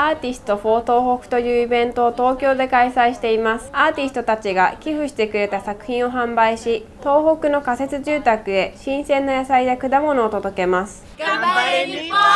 アーティスト4東北というイベントを東京で開催しています。アーティストたちが寄付してくれた作品を販売し東北の仮設住宅へ新鮮な野菜や果物を届けます。頑張れ日本